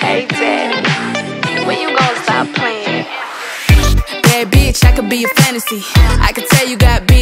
Hey, Daddy, when you gonna stop playing? Bad bitch, I could be a fantasy. I could tell you got beat.